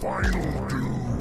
Final duel.